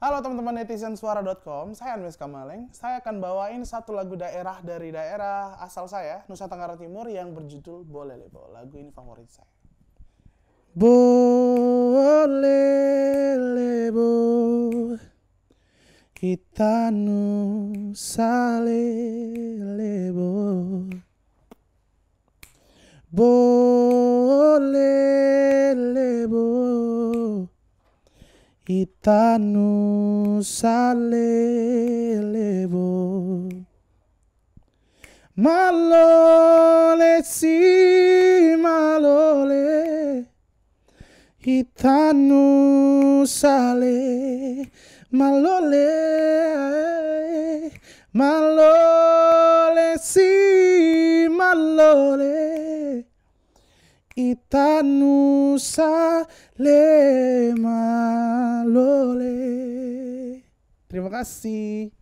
Halo teman-teman netizen suara.com, saya Anmes Kamaleng. Saya akan bawain satu lagu daerah dari daerah asal saya, Nusa Tenggara Timur yang berjudul Boleh Lebo. Lagu ini favorit saya. Boleh lebo kita Nusa lebo Boleh Itanu salelebo Malole si malole Itanu sale malole Malole si malole Itanusa Lema Lole. Terima kasih.